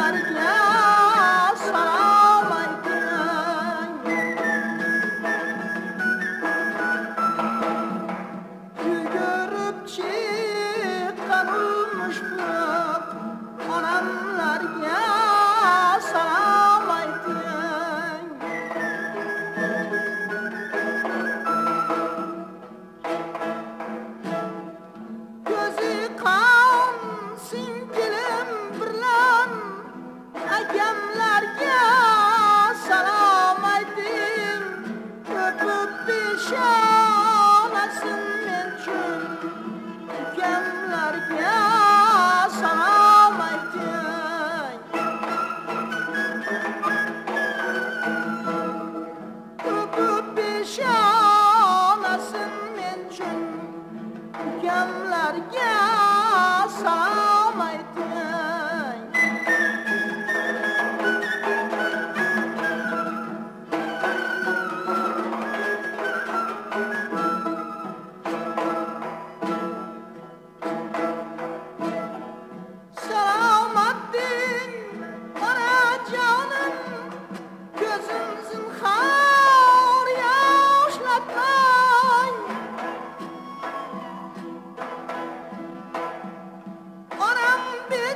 God is. show!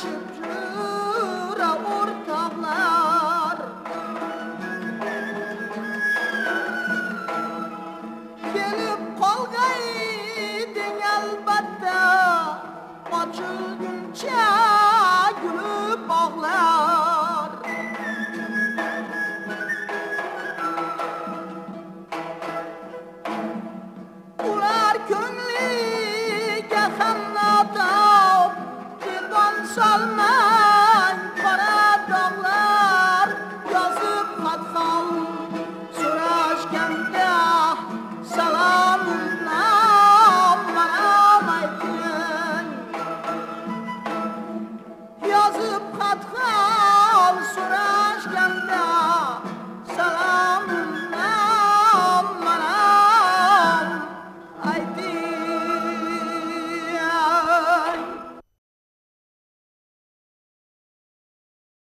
bizdan salma